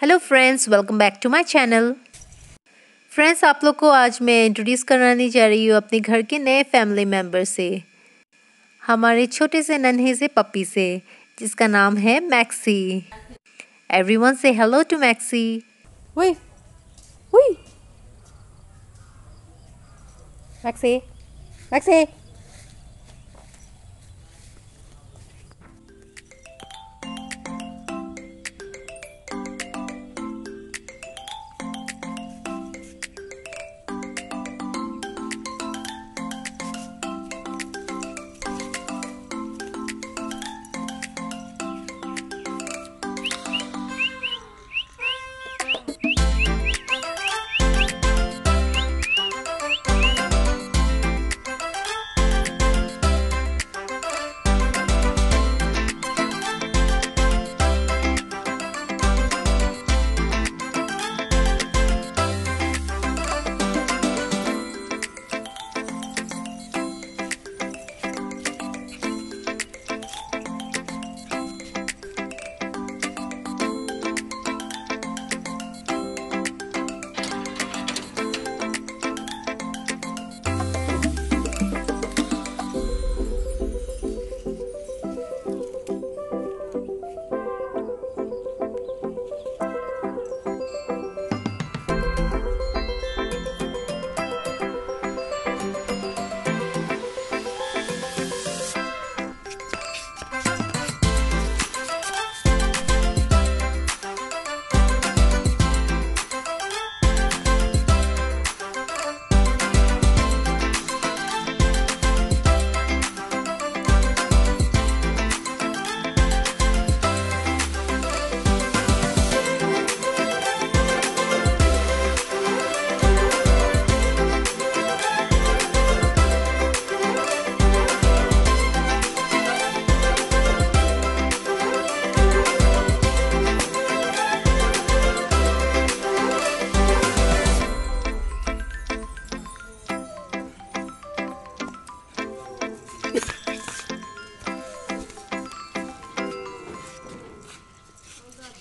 Hello friends welcome back to my channel friends आप लोग को आज मैं इंट्रोड्यूस कराने जा रही हूँ अपने घर के नए फैमिली मेंबर से। हमारे छोटे से नन्हे से पप्पी से, जिसका नाम है Maxi everyone say hello to Maxi हुई मैक्सी मैक्सी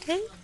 Okay.